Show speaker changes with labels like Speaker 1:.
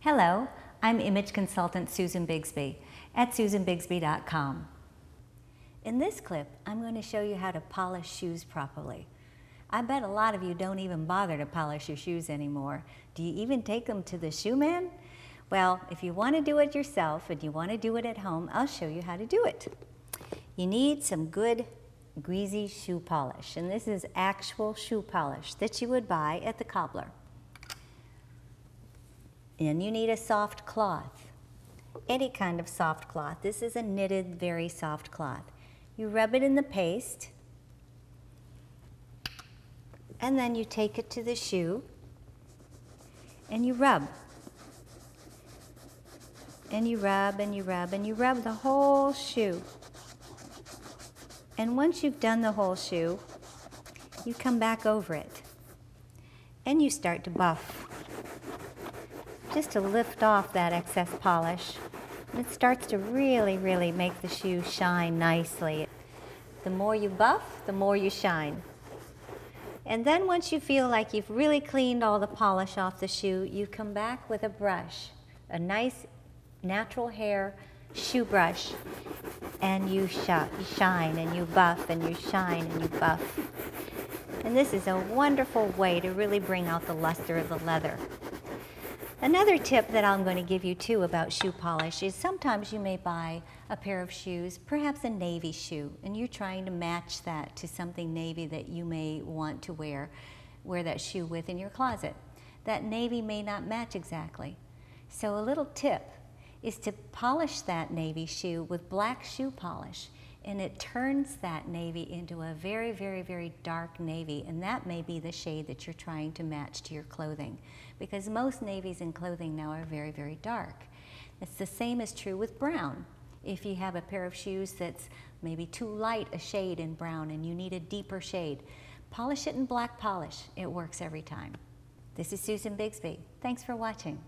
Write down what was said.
Speaker 1: Hello, I'm image consultant Susan Bigsby at susanbigsby.com. In this clip, I'm going to show you how to polish shoes properly. I bet a lot of you don't even bother to polish your shoes anymore. Do you even take them to the shoe man? Well, if you want to do it yourself and you want to do it at home, I'll show you how to do it. You need some good greasy shoe polish, and this is actual shoe polish that you would buy at the cobbler. And you need a soft cloth, any kind of soft cloth. This is a knitted, very soft cloth. You rub it in the paste, and then you take it to the shoe, and you rub. And you rub, and you rub, and you rub the whole shoe. And once you've done the whole shoe, you come back over it, and you start to buff just to lift off that excess polish. And it starts to really, really make the shoe shine nicely. The more you buff, the more you shine. And then once you feel like you've really cleaned all the polish off the shoe, you come back with a brush, a nice natural hair shoe brush, and you, sh you shine and you buff and you shine and you buff. And this is a wonderful way to really bring out the luster of the leather. Another tip that I'm going to give you too about shoe polish is sometimes you may buy a pair of shoes, perhaps a navy shoe, and you're trying to match that to something navy that you may want to wear, wear that shoe with in your closet. That navy may not match exactly. So a little tip is to polish that navy shoe with black shoe polish and it turns that navy into a very, very, very dark navy, and that may be the shade that you're trying to match to your clothing, because most navies in clothing now are very, very dark. It's the same is true with brown. If you have a pair of shoes that's maybe too light a shade in brown and you need a deeper shade, polish it in black polish. It works every time. This is Susan Bigsby. Thanks for watching.